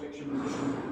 flexion position.